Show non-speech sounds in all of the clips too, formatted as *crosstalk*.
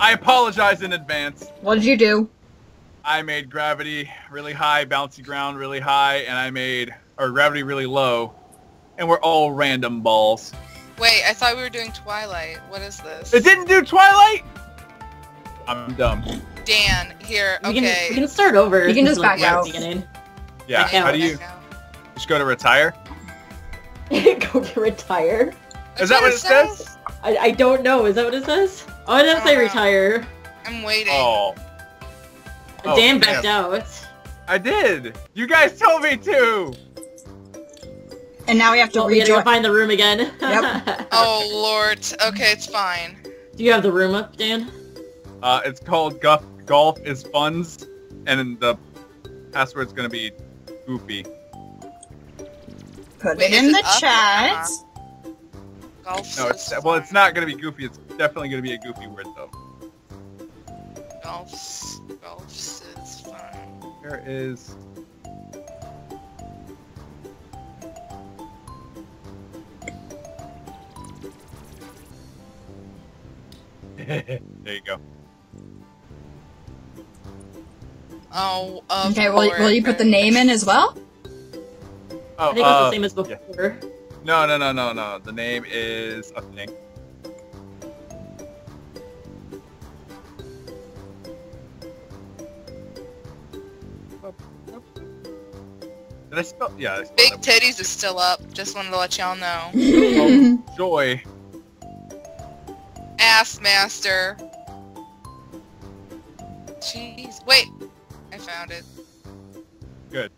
I apologize in advance. What did you do? I made gravity really high, bouncy ground really high, and I made or gravity really low, and we're all random balls. Wait, I thought we were doing Twilight. What is this? It didn't do Twilight. I'm dumb. Dan, here. We Okay. can we can start over. You can just back we're out. beginning. Yeah. Back. How do you just go to retire? *laughs* Go to retire. Is that what it says? I, I don't know. Is that what it says? Oh, it doesn't say Uh, retire. I'm waiting. Oh, Oh, Dan backed damn. out. I did. You guys told me to. And now we have to Well, we gotta go find the room again. Yep. *laughs* Oh lord. Okay, it's fine. Do you have the room up, Dan? Uh, it's called Guff Golf is Funds, and the password's gonna be Goofy. Put Wait, it is in it the up or chat. not? Golf. No, it's is well, it's not gonna be Goofy. It's definitely gonna be a Goofy word though. Golf's. Golf's is fine. There is. there you go. Oh. Of Okay, will, will you put the name in as well? Oh, I think it's uh, the same as before. No, no, no, no, no. The name is a thing. Did I spell? Yeah, I spelled Big it. Titties is still up. Just wanted to let y'all know. *laughs* Oh, joy. Ass Master. Jeez. Wait. I found it. Good.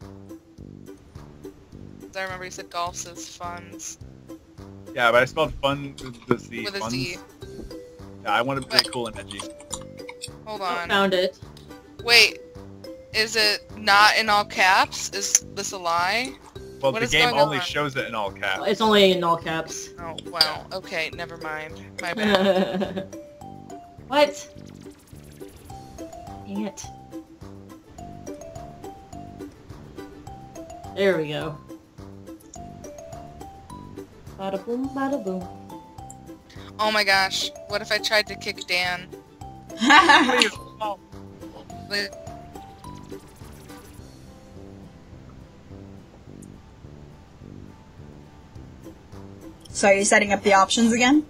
I remember you said golf's is funds. Yeah, but I spelled fun with the Z. With a Funds. Z. Yeah, I wanted to be Wait. cool and edgy. Hold on. found it. Wait. Is it not in all caps? Is this a lie? Well, What the is game going only on? shows it in all caps. It's only in all caps. Oh, well. Okay, never mind. My *laughs* bad. what? Dang it. There we go. Bada boom, bada boom. oh my gosh. What if I tried to kick Dan? Please, *laughs* oh, Like, so are you setting up the options again?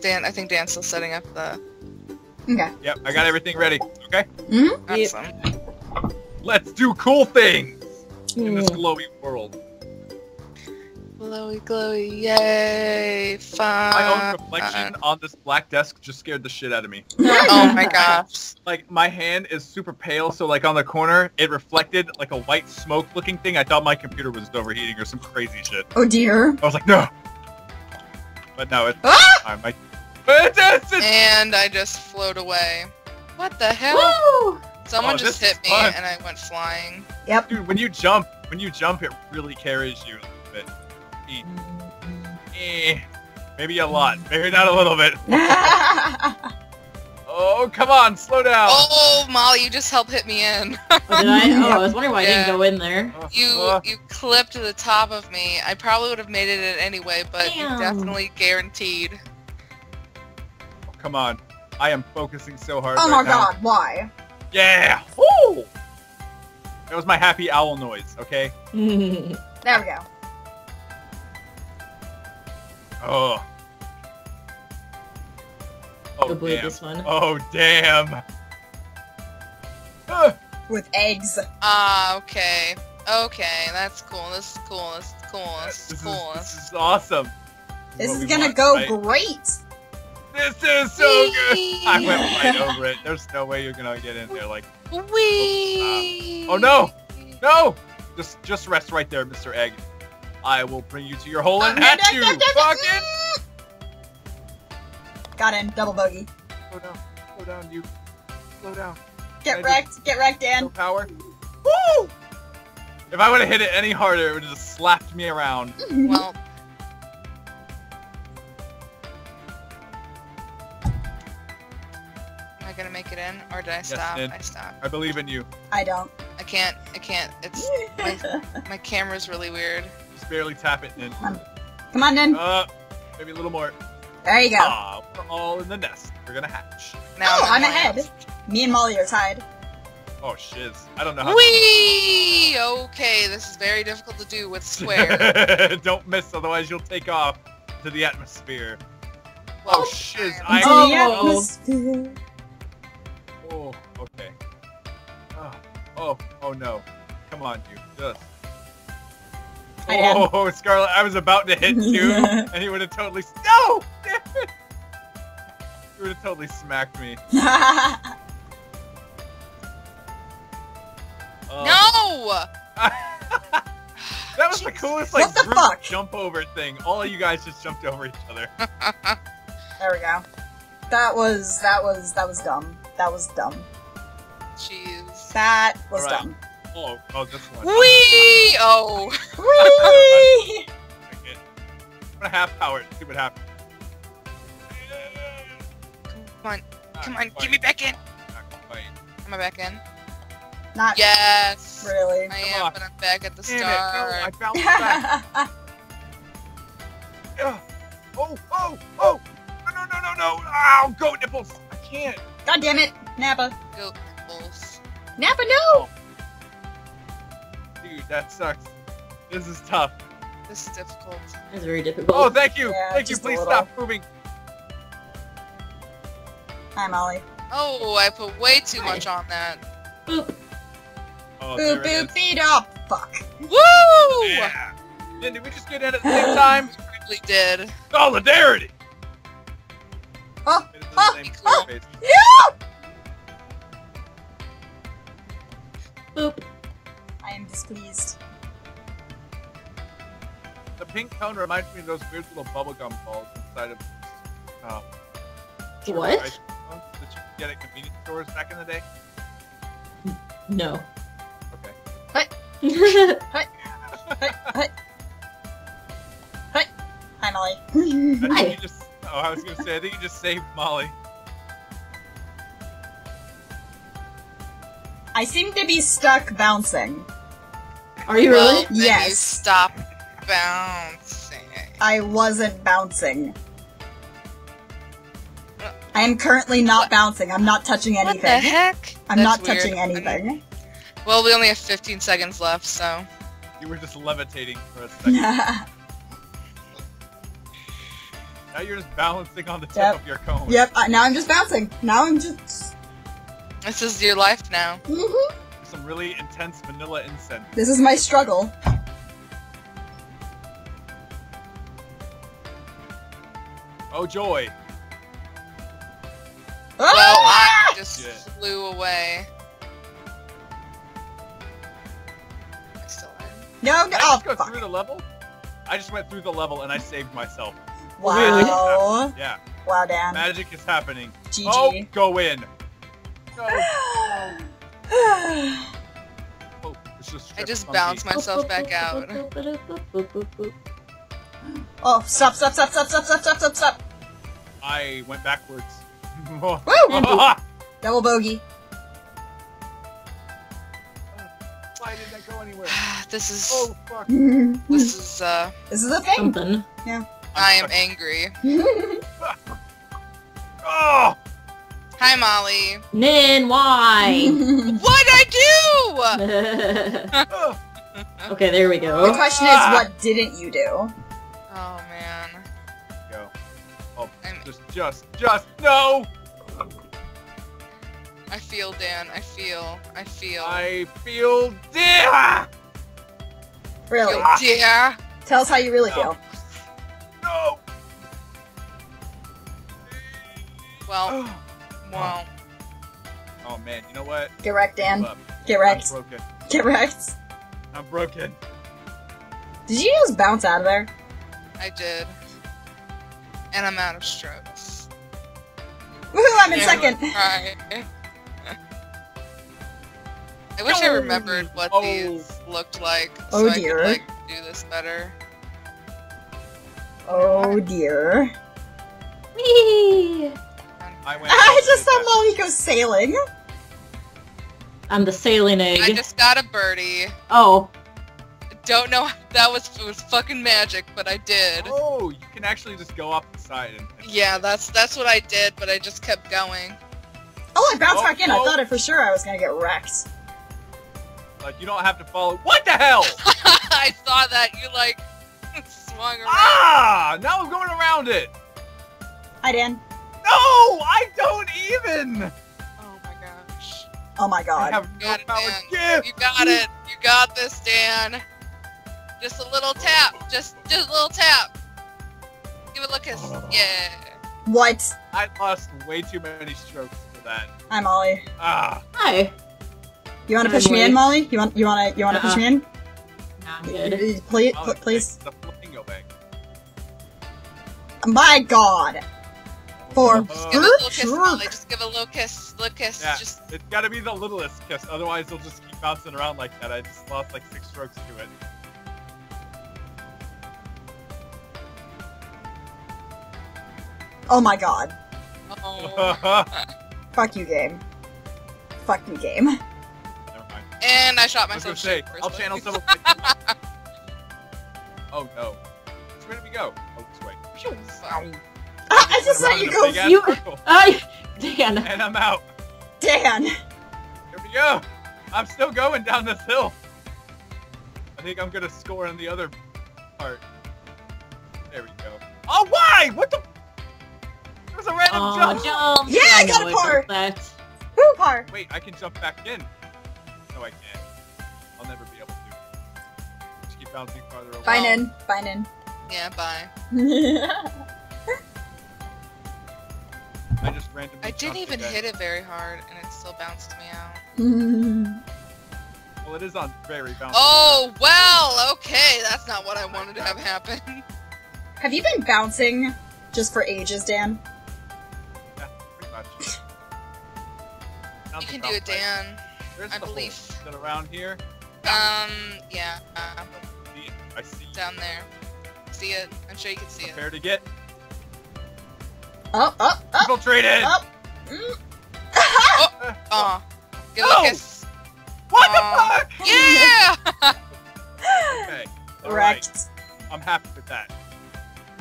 Dan, I think Dan's still setting up the. Okay. Yep, I got everything ready. Okay, hmm Yep. Awesome. let's do cool things in this Hmm. glowy world. Glowy, glowy, yay! Fun. My own reflection on this black desk just scared the shit out of me. *laughs* oh my gosh. Like my hand is super pale, so like on the corner, it reflected like a white smoke-looking thing. I thought my computer was overheating or some crazy shit. Oh dear. I was like, no. But no, it's Ah! fine. My, but it's, it's, it's, And I just float away. What the hell? Woo! Someone Oh, just hit me fun. and I went flying. Yep. dude, when you jump, when you jump, it really carries you a little bit. E- eh, maybe a lot, maybe not a little bit. *laughs* Oh, come on, slow down. Oh, Molly, you just helped hit me in. Oh, did I? Oh, I was wondering why I didn't *laughs* go in there. Uh, You uh, you clipped the top of me. I probably would have made it in anyway, but Damn. definitely guaranteed. come on. I am focusing so hard. oh right my now. god, why? Yeah. Woo! That was my happy owl noise. Okay. *laughs* There we go. Oh. Oh You'll damn. this one. Oh damn. Ah, With eggs. Ah, okay. Okay, that's cool. This is cool. This is cool. This this is cool. is this is awesome. This what is we gonna want, go right? great. This is so good. *laughs* I went right over it. There's no way you're gonna get in there. Like, Wee. Oh, no. no, just just rest right there, Mr. Egg. I will bring you to your hole and Oh, hatch you. Fucking. Got in. Double bogey. Slow down. Slow down, you. Slow down. Get wrecked. Get wrecked, Dan. No power. Woo! If I would have hit it any harder, it would have just slapped me around. *laughs* Well. I gonna make it in, or did I stop? Nin. I stopped. I believe in you. I don't. I can't. I can't. It's my, *laughs* my camera's really weird. Just barely tap it in. Come on, Nin. Uh, maybe a little more. There you go. Ah, we're all in the nest. We're gonna hatch. Now oh, I'm in ahead. land. Me and Molly are tied. Oh shiz. I don't know how. Whee! Okay, this is very difficult to do with *laughs* square. don't miss, otherwise you'll take off to the atmosphere. Well, Oh shiz. I. Into the atmosphere. Oh, Oh, oh, oh no. Come on, you. Just. I. Oh, *laughs* Scarlet, I was about to hit you, *laughs* and he would have totally. No! Damn it! He would have totally smacked me. Oh. *laughs* No! that was the coolest like What the group fuck? jump over thing. All of you guys just jumped over each other. there we go. That was that was that was dumb. That was dumb. Jeez. That was Alright. dumb. Oh, oh, this one. Whee! *laughs* Oh. Whee! I'm gonna half power it. See what happens. Come on, come on, quite. get me back in. Am I back in? Not Yes. really. I Come am, on. but I'm back at the Damn it! No, I start. bounced back. *laughs* Oh, oh, oh! No, no, no, no, no! Ow! Go nipples! I can't. God damn it, Nappa. Go, Bulls. Nappa, no! Dude, that sucks. This is tough. This is difficult. That's very difficult. Oh, thank you! Yeah, thank you, please stop moving! Hi, Molly. Oh, I put way too much on that. Boop. Oh, Boop boop beat up. Fuck. Woo! Yeah! Then did we just get in at the same time? Really did. Solidarity! Oh, It is oh, oh. Yeah! Boop. I am displeased. The pink cone reminds me of those weird little bubblegum balls inside of um, sugar What? ice that you could get at convenience stores back in the day. No. Okay. Hi, Molly. I think Hi. *laughs* you just. Oh, I was gonna say. I think you just saved Molly. I seem to be stuck bouncing. Are you Well, really? then you Yes. stop bouncing. I wasn't bouncing. I am currently not What? bouncing. I'm not touching anything. What the anything. heck? I'm That's not touching weird. anything. Well, we only have 15 seconds left, so. You were just levitating for a *laughs* second. now you're just balancing on the tip Yep. of your cone. Uh, now I'm just bouncing. Now I'm just. This is your life now. Mhm. Some really intense vanilla incense. This is my struggle. Oh joy! Well, Ah! I just Shit. flew away. I still in. No, no. Did I Oh, just go fuck. through the level? I just went through the level and I saved myself. Wow. Yeah, Wow, Dan. magic is happening. GG. Oh, go in. No. Oh, it's just I just strip bounced myself back out. oh, stop, stop, stop, stop, stop, stop, stop, stop, stop. I went backwards. Woo! *laughs* Double bogey. Why didn't that go anywhere? *sighs* this is Oh fuck! this *laughs* this is uh is a thing. Something. I am angry. *laughs* Hi Molly. Nin, why? *laughs* What'd I do? oh. *laughs* okay, there we go. the go. question is, what ah. didn't you do? Oh man. Go. Oh, I'm, just, just, just, no! I feel Dan. I feel. I feel. I feel dear! Really? feel dear. Tell us how you really No. feel. No! Well, oh. Well. Oh man, you know what? Get wrecked, Give Dan. up. Get I'm wrecked. broken. Get wrecked. I'm broken. Did you just bounce out of there? I did. And I'm out of strokes. Woohoo, I'm in Yeah, second. Right. *laughs* I wish I remembered oh. what Oh. these looked like. So Oh, I dear. Could, like, do this better. Oh dear. Whee! I went. *laughs* I just saw all Molly go sailing. I'm the sailing I just got a birdie. Oh, don't know. That was it was fucking magic, but I did. Oh, you can actually just go off the side and. Yeah, that's that's what I did, but I just kept going. Oh, I bounced Oh, back in. I oh. thought it for sure I was gonna get wrecked. Like you don't have to follow. What the hell? *laughs* I saw that you like *laughs* swung around. ah! Now I'm going around it. Hi, Dan. No, I don't even. Oh my gosh. Oh my god. I god. have You no got it, power. Dan. Give. You got it. You got this, Dan. Just a little tap. Just just a little tap. Give it a kiss. *sighs* Oh. Yeah. What? I lost way too many strokes for that. Hi, Molly. Ah. Hi. You want to Hi, push me in, Molly. Molly? You want? You want to? You want to Uh-uh. push me in? I'm good. Please, Oh, please. The flamingo egg. My God. For Just give it a little kiss, sure. Molly. Just give it a little kiss. Little kiss. Yeah, Just it's got to be the littlest kiss. Otherwise, they'll just keep bouncing around like that. I just lost like six strokes to it. Oh my God. oh. *laughs* Fuck you, game. Fuck you, game. Never mind. and I shot I was gonna say, I'll first channel *laughs* place. some. oh no. Which way did we go? Oh, this way. Fuck. I just saw Around you go. big-ass You- I, oh, Dan. And I'm out. Dan. Here we go. I'm still going down this hill. I think I'm gonna score in the other part. There we go. Oh, why? What the? There was a random Oh, jump. jump. Yeah, I got a it par. was That. Woo, par. Wait, I can jump back in. No, I can't. I'll never be able to. Just keep bouncing farther away. Fine in. Fine in. Yeah, bye. *laughs* randomly. I didn't even hit it very hard, and it still bounced me out. *laughs* Well, it is on very bouncy. Oh, well, okay. That's not what I wanted to have happen. *laughs* Have you been bouncing just for ages, Dan? Yeah, pretty much. You can do it, right. Dan. There's I the believe. Is around here? Um, yeah. Uh, See it. I see. down there. See it? I'm sure you can see it. Prepare to get Up, up, up, infiltrated. up. Mm. *laughs* Oh, give No! a kiss. What Aw. the fuck? *laughs* Yeah! Okay. all right. Wrecked. I'm happy with that.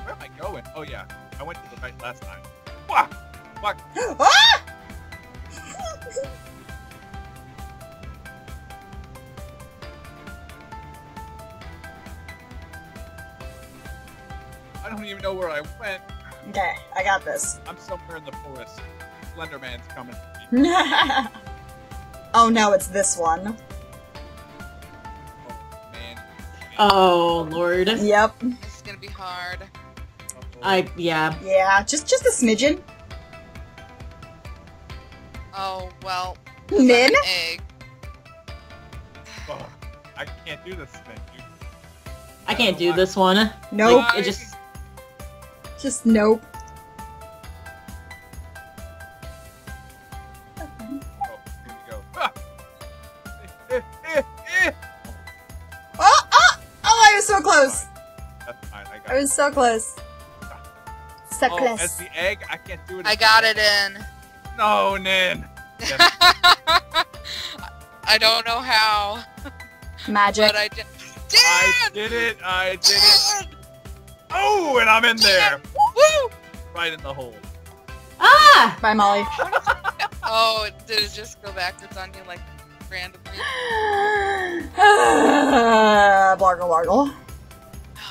Where am I going? Oh yeah, I went to the right last time. Fuck! Fuck! *gasps* ah! I don't even know where I went. Okay, I got this. I'm somewhere in the forest. Slenderman's coming for *laughs* me. oh no, it's this one. Oh man. Oh, Lord. Yep. This is gonna be hard. I, yeah. Yeah, just just a smidgen. Oh, well. I'm Nin? an egg. Ugh, I can't do this thing. You... I can't do this one. Nope. Like, it just. Just nope. Oh, here we go. Oh, oh, I was so close. Fine. That's fine. I got I it. was so close. So Oh, close. as the egg, I can't do it. I got it in. No, Nin. *laughs* I don't know how, Magic. but I did. I did it. I did it. Oh, and I'm in there. Woo! Right in the hole. Ah! Bye, Molly. *laughs* Oh, did it just go backwards on you like randomly? *sighs* Blargle, blargle.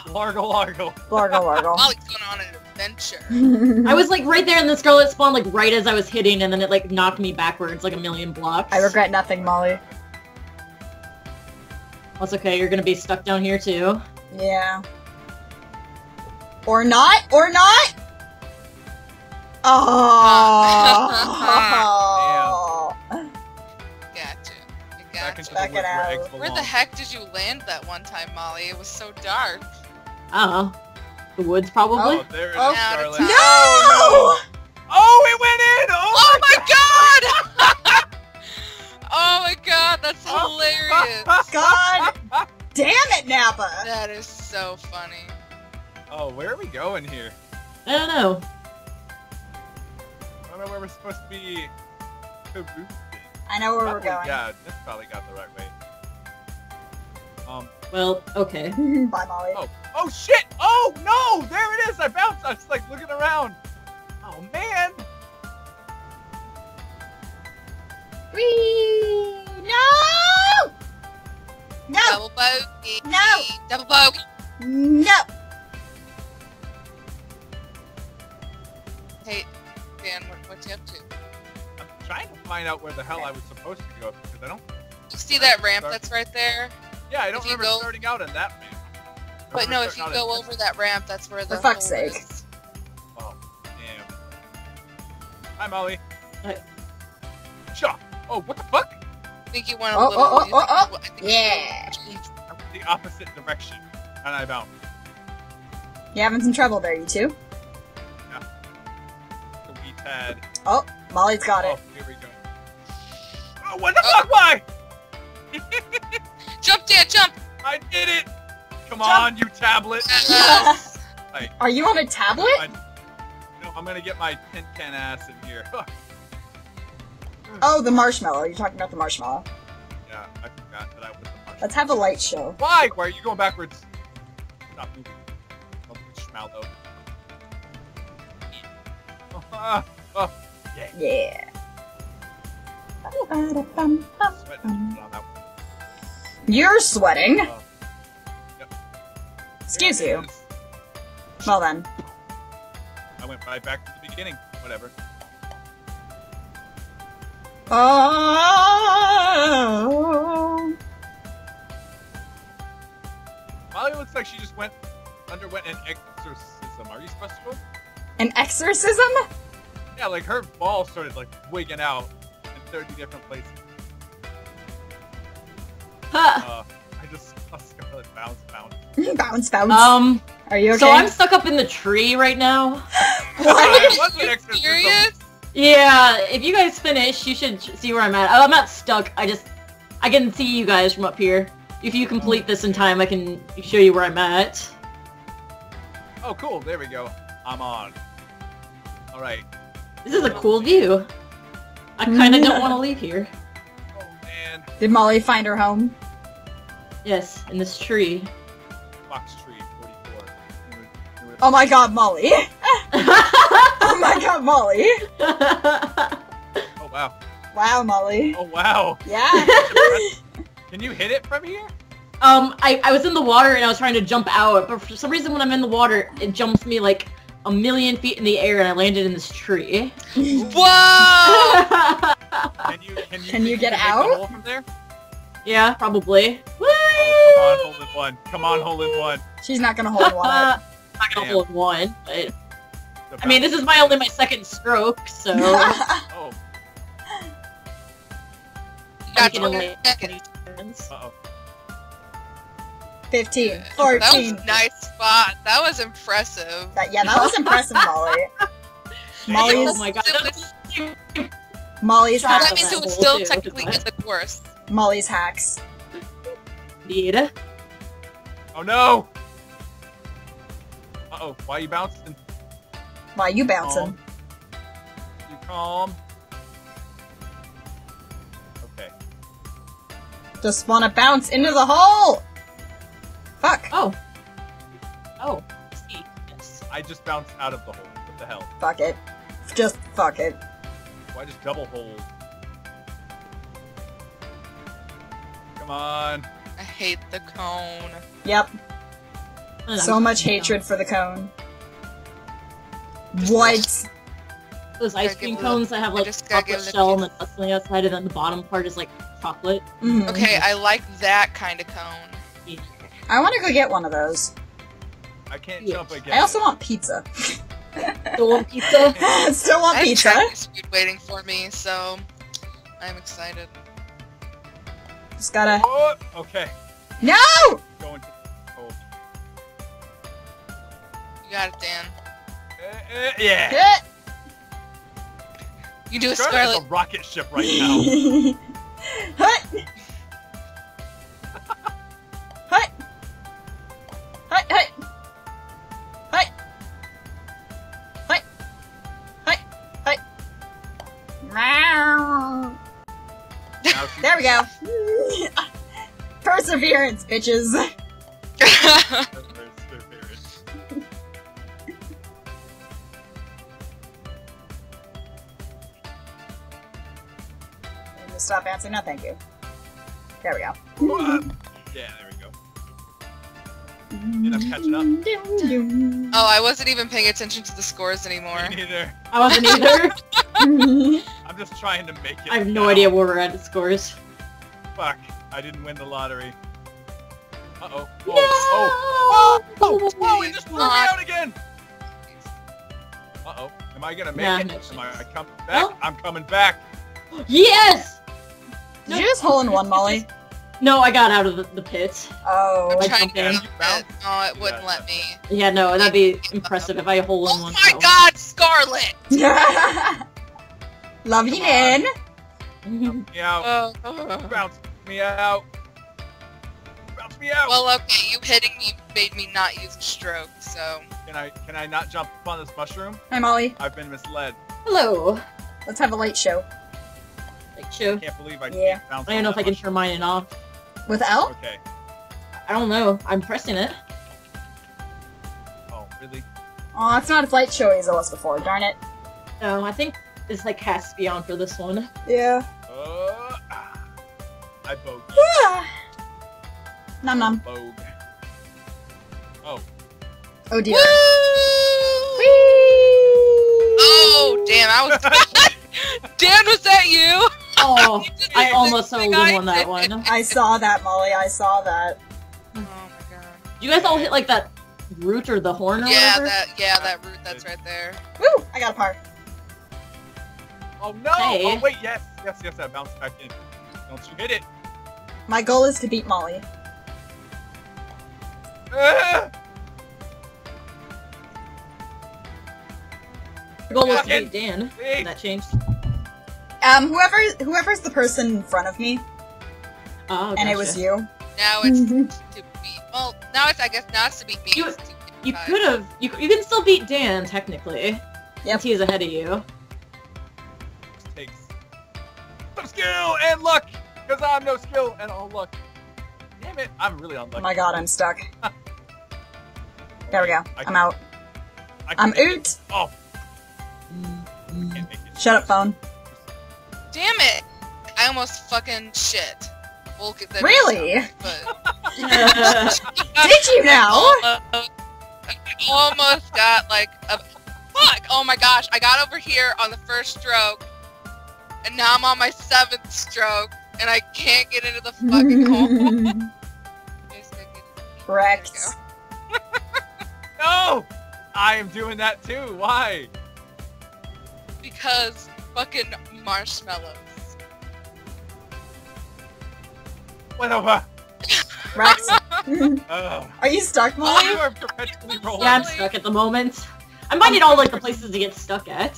Largo, largo. Blargle, blargle. *laughs* Molly's going on an adventure. *laughs* I was like right there and the scarlet spawned like right as I was hitting and then it like knocked me backwards like a million blocks. I regret nothing, Molly. That's okay, you're gonna be stuck down here too. Yeah. Or not, or not. Oh. *laughs* Gotcha. Back into gotcha. the it woods where out. Where the heck did you land that one time, Molly? It was so dark. I don't. The woods probably? Oh, there it is, Oh. Out of Scarlet. time. no! Oh, it went in! Oh, Oh my god! *laughs* oh my god, that's Oh. *laughs* hilarious. God damn it, Nappa! That is so funny. Oh, where are we going here? I don't know. I don't know where we're supposed to be. caboosed. I know where we're going. Yeah, this probably got the right way. Um, Well, okay. *laughs* Bye, Molly. Oh, oh shit! Oh no! There it is! I bounced! I was like looking around. Oh man! Whee! No! No! Double bogey. No. Double bogey. No! Hey, Dan, what, what you up to? I'm trying to find out where the hell I was supposed to go because I don't. You see that ramp that's right there? Yeah, I don't If remember go- starting out in that ramp. But no, if you go over that ramp, that's where the For fuck's hole sake. is. Oh, damn. Hi, Molly. Hi. Shaw. Oh, what the fuck? I think you went a Oh, little. oh, oh, oh, oh. I think Yeah. went- I went the opposite direction, and I bounced. You having some trouble there, you two? So had. Oh, Molly's got Oh, it. here we go. Oh, what the fuck? Why? *laughs* Jump, Dan, jump! I did it. Come Jump. on, you tablet. *laughs* Yes. Are you on a tablet? I, no, I'm gonna get my tin can ass in here. *laughs* Oh, the marshmallow. You're talking about the marshmallow. yeah, I forgot that I was the marshmallow. Let's have a light show. Why? Why are you going backwards? Stop moving. Don't move, Schmaldo. Oh, ah, oh, yeah. Yeah. Sweating on that one. You're sweating. Oh, Excuse you. Well then. I went right back to the beginning. Whatever. Oh. Molly looks like she just went underwent an exorcism. Are you supposed to go? An exorcism? Yeah, like her ball started like wigging out in 30 different places. Huh. Uh, I just saw Scarlet bounce bounce. *laughs* bounce, bounce. Um, Are you okay? so I'm stuck up in the tree right now. *laughs* *laughs* it was an You exorcism. serious? Yeah, if you guys finish, you should see where I'm at. Oh, I'm not stuck. I just, I can see you guys from up here. If you complete this in time, I can show you where I'm at. Oh, cool. There we go. I'm on. All right. This is a cool view. I kind of don't want to leave here. Oh man, Did Molly find her home? Yes, in this tree. Fox Tree 44. Knew it- knew it. Oh my god, Molly. *laughs* oh my god, Molly. Oh wow. Wow, Molly. Oh wow. Yeah. *laughs* Can you hit it from here? um, I, I was in the water and I was trying to jump out, but for some reason when I'm in the water, it jumps me like a million feet in the air and I landed in this tree. Whoa! Can you can you, Can you get make the out? hole from there? yeah, probably. Oh, come on, hole in one. Come on, hole in one. She's not gonna hold one. I'm *laughs* not gonna Damn. hold one, but I mean, this is my only my second stroke, so *laughs* Oh, oh. You got 15, 14. That was nice spot. That was impressive. But yeah, that was impressive, Molly. *laughs* Molly's, oh my god. Molly's hacks. That means it was still technically in the course. Molly's hacks. Indeed. Oh no! Uh oh, why are you bouncing? Why are you bouncing? You calm. Okay. Just wanna bounce into the hole! Fuck. Oh. Oh. Yes. I just bounced out of the hole. What the hell? Fuck it. Just fuck it. Why just double hold? Come on. I hate the cone. Yep. I. So much hatred for the cone. What? Those ice cream give it a- cones that have like just chocolate shell and piece. the on the outside, and then the bottom part is like chocolate. Mhm. Okay, I like that kind of cone. I wanna go get one of those. I can't Yeah. jump again. I also want pizza. The one pizza. *laughs* Still want I have pizza. Chinese food waiting for me, so I'm excited. Just gotta. Oh, okay. No! Going to. You got it, Dan. Eh, eh, yeah. Hit! You do a Scarlet's Scarlet. a rocket ship right now. *laughs* Now she's- There we go. Perseverance, bitches. Perseverance. Need to Stop answering. No, thank you. There we go. yeah, there we go. I'm catching up. oh, I wasn't even paying attention to the scores anymore. Me neither. I wasn't either. *laughs* *laughs* I'm just trying to make it. I have no now. idea where we're at in scores. Fuck. I didn't win the lottery. Uh oh. Oh, No! oh. Oh, oh, he just threw me out again! Uh oh. Am I gonna make Nah, it? no Am I, I chance. come back? Oh. I'm coming back. Yes! Did you just hole in one, *laughs* Molly? No, I got out of the, the pit. Oh. I'm Like trying to something. get out of it. Oh, it wouldn't Yeah. let me. Yeah, no, that'd be impressive if I hole in Oh one. my go. god, Scarlet! *laughs* Love you, Come on. Nin. Me out. Uh, uh. Bounce me out. Bounce me out. Well, okay, you hitting me made me not use a stroke, so... can I can I not jump on this mushroom? Hi, Molly. I've been misled. Hello. Let's have a light show. Light show. Can't believe I Yeah. can't bounce I don't on know if that I can mushroom. turn mine off. With L? Okay. I don't know. I'm pressing it. Oh, really? Oh, it's not as light showy as it was before. Darn it. No, I think this like has to be on for this one. Yeah. Nom nom. Bogue. Oh, Oh dear. Woo! Whee! Oh, damn, I was... *laughs* Dan, was that you? Oh, *laughs* I almost same sold thing on that one. I saw that, Molly. I saw that. Oh my god. You guys all hit like that root or the horn or Yeah, whatever? that, yeah, that root that's right there. Woo! I got a par. oh no! Oh, hey. Oh wait, yes, yes, yes. that bounced back in. Don't you hit it? My goal is to beat Molly. The goal was to beat Dan. Please. That changed. Um, whoever whoever's the person in front of me, Oh, and it was you. Now it's *laughs* to beat. Well, now it's I guess now it's to beat me. You- It's to beat You could have. You, you can still beat Dan technically. Yep. Since he is ahead of you. takes some skill and luck, because I'm no skill and all luck. Damn it, I'm really unlucky. Oh my god, I'm stuck. *laughs* There we go. I I'm out. I can I'm make it. out. Oh, can't make it. Oh. Shut up, phone. Damn it! I almost fucking shit. We'll get that. Really? But *laughs* Did you now? Almost, I almost got like a fuck. Oh my gosh! I got over here on the first stroke, and now I'm on my seventh stroke, and I can't get into the fucking *laughs* hole. Correct. *laughs* No, I am doing that too. Why? Because fucking marshmallows. What the? Rex. *laughs* Oh, Are you stuck, you Molly? are perpetually rolling. yeah, I'm stuck at the moment. I'm finding all like the places to get stuck at.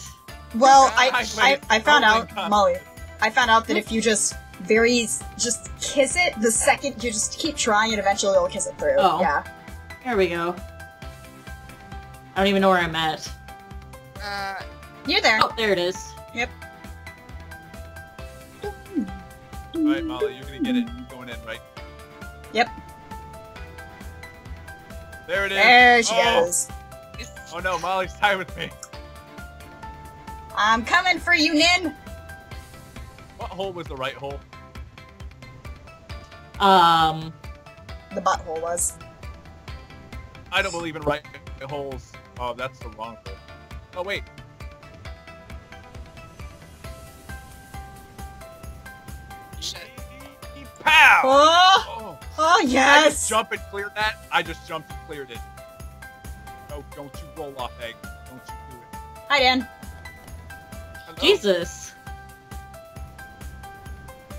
Well, I, Guys, I, I found rolling out, cup. Molly. I found out that hmm? if you just very just kiss it, the second you just keep trying, it eventually it'll kiss it through. Oh. Yeah. There we go. I don't even know where I'm at. Uh, You're there. Oh, there it is. Yep. Alright, Molly, you're gonna get it. Going in, right? Yep. There it is. There she oh. goes. Oh no, Molly's tied with me. I'm coming for you, Nin. What hole was the right hole? Um, The butthole was. I don't believe in right holes. Oh, that's the wrong hole. Oh wait. shit. Pow! Oh, Oh, oh I just yes. jump and cleared that. I just jumped and cleared it. No, don't you roll off, egg. Don't you do it. Hi, Dan. Hello? Jesus.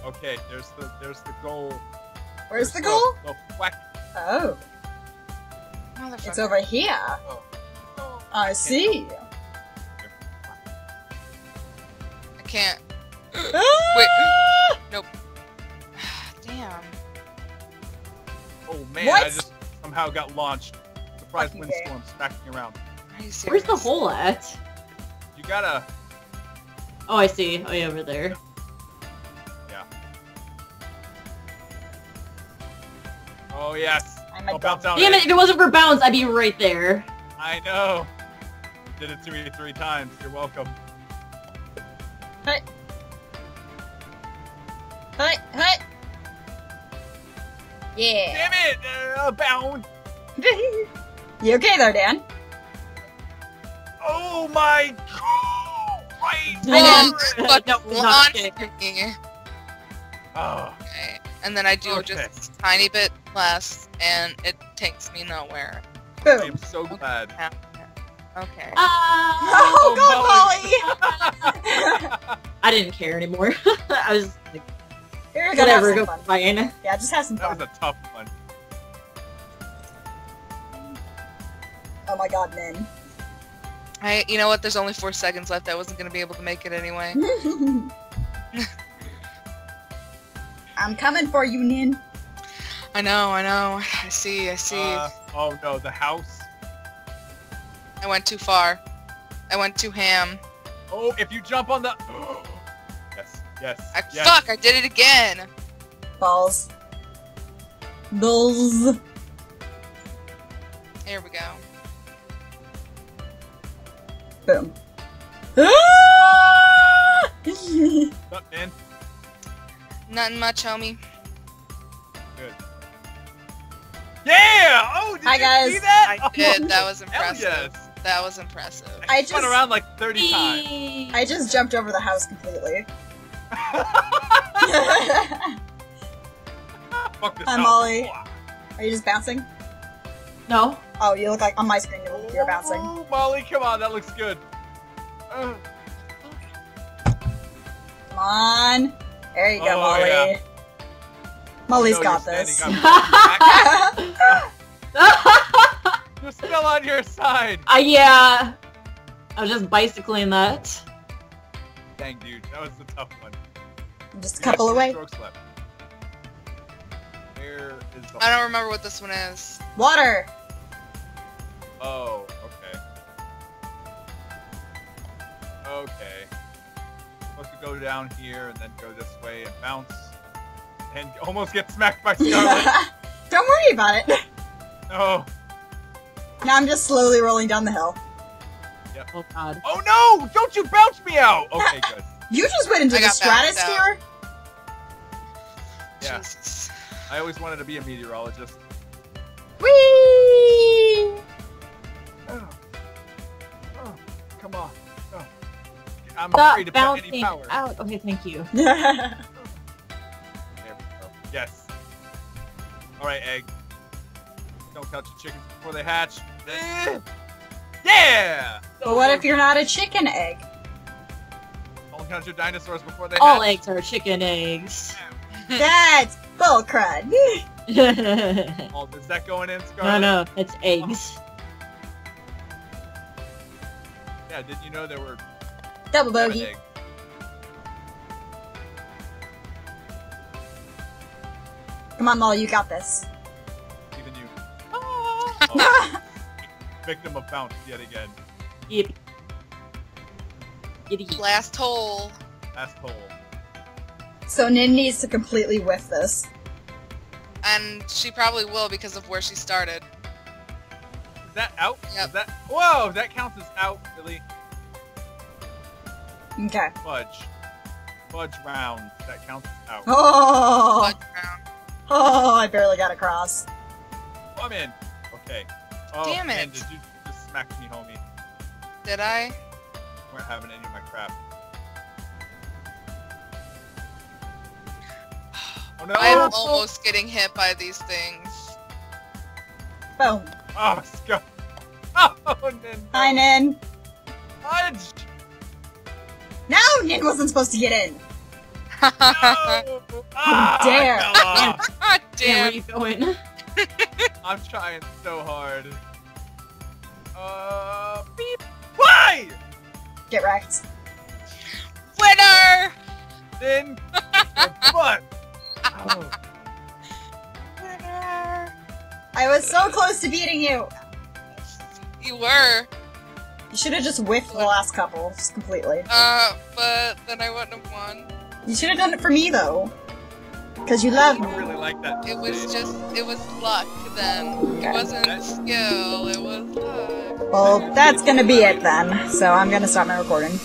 Okay, there's the there's the goal. Where's the goal? The, whack. Oh, it's over here. Oh. Oh. I see. I can't. Ah! *sighs* Damn. Oh man, What? I just somehow got launched. Surprise Fucking windstorm smacking around. Are you serious? Where's the hole at? You gotta. Oh, I see. Oh, yeah, over there. Oh yes. I'm damn Oh, it. bounce out. Damn it! If it wasn't for bounce, I'd be right there. I know. Did it to me three times. You're welcome. Hut. Hut, hut. Yeah. Damn it! Uh, bound. *laughs* you okay there, Dan? Oh my. Right. I Whoa, but No, not launch Oh. Okay. And then I do Okay. just a tiny bit less, and it takes me nowhere. I'm so glad. Okay. Ah! Oh, Oh, God, Molly! *laughs* I didn't care anymore. *laughs* I was like, You're gonna whatever, go fun. fine. Yeah, just have some That fun. was a tough one. Oh my god, Nin. I, you know what? There's only four seconds left. I wasn't gonna be able to make it anyway. *laughs* I'm coming for you, Nin. I know, I know. I see, I see. Uh, oh no, the house. I went too far. I went too ham. Oh, if you jump on the. *gasps* yes, yes. I, yes. Fuck! I did it again. Balls. Balls. Here we go. Boom. *laughs* Ah! What's up, man? Nothing much, homie. Good. Yeah! Oh, did Hi, you guys. see that? I did. That was Hell impressive. yes. That was impressive. I spun just- around like 30 times. I just jumped over the house completely. *laughs* Fuck this Hi, house. Molly. Are you just bouncing? No. Oh, you look like on my screen. You look like you're bouncing. Oh, Molly, come on, that looks good. Uh, Come on. There you go, Oh, Molly. yeah. Molly's no, got this. standing up. *laughs* uh, You're still on your side. yeah. I was just bicycling that. Dang, dude, that was the tough one. just a couple two away. Strokes left. Where is the? I don't remember what this one is. Water. Oh, okay. Okay. Supposed to go down here and then go this way and bounce. And *laughs* almost get smacked by Scarlet. *laughs* Don't worry about it. no. Now I'm just slowly rolling down the hill. Oh god. Oh no! Don't you bounce me out! *laughs* Okay, good. You just went into I the got stratosphere. Yeah. Jesus. I always wanted to be a meteorologist. Whee! Oh. Oh. Come on. Oh. I'm Stop afraid to put any bouncing power. out. Okay, thank you. *laughs* There we go. Yes. Alright, egg. Don't count your chickens before they hatch. Eh. Yeah! but what if you're not a chicken egg? Don't touch your dinosaurs before they hatch. All hatch. eggs are chicken eggs. *laughs* That's bull crud. *laughs* Oh, is that going in, Scarlet? no, no, it's eggs. Yeah, didn't you know there were Double seven bogey. Come on, Molly, you got this. Even you. Oh, victim of bounce yet again. Yep. Giddy. Last hole. Asshole. So Nin needs to completely whiff this. And she probably will because of where she started. Is that out? Yep. Is that Whoa, that counts as out, Billy. Okay. Fudge. Fudge round. That counts as out. Oh, Fudge round. oh, I barely got across. Oh, I'm in. Okay. Oh, Damn man, it. did you just smack me, homie? Did I? weren't having any of my crap. Oh no! I'm almost getting hit by these things. Boom. Ah, *laughs* oh, Scott! Oh, Nintendo. Hi, Nin. Fudge! No, Nick wasn't supposed to get in. *laughs* No! Ah, I dare. fell off. *laughs* Damn, where damn. you going? *laughs* I'm trying so hard. Uh, beep. Why? Get wrecked. Winner! Then your butt. Oh. Winner! I was so close to beating you. You were. You should have just whiffed the last couple, just completely. Uh, but then I wouldn't have won. You should have done it for me, though. Because you love me. I really like that. It was just, it was luck then. Okay. It wasn't skill, it was luck. Well, that's gonna be it then. So I'm gonna stop my recording.